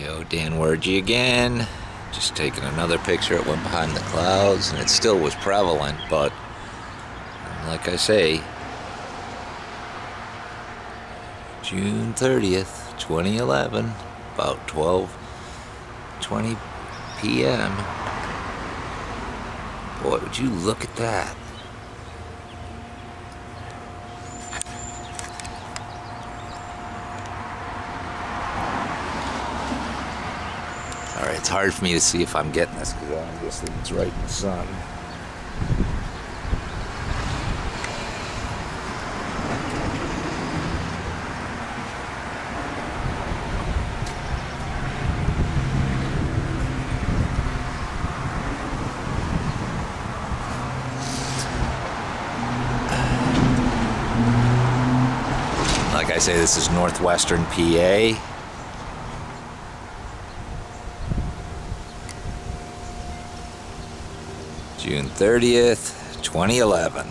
Yo, Dan Wergie again. Just taking another picture. It went behind the clouds and it still was prevalent, but like I say, June 30th, 2011, about 12 20 p.m. Boy, would you look at that. Alright, it's hard for me to see if I'm getting this because obviously it's right in the sun. Like I say, this is northwestern PA. June 30th, 2011.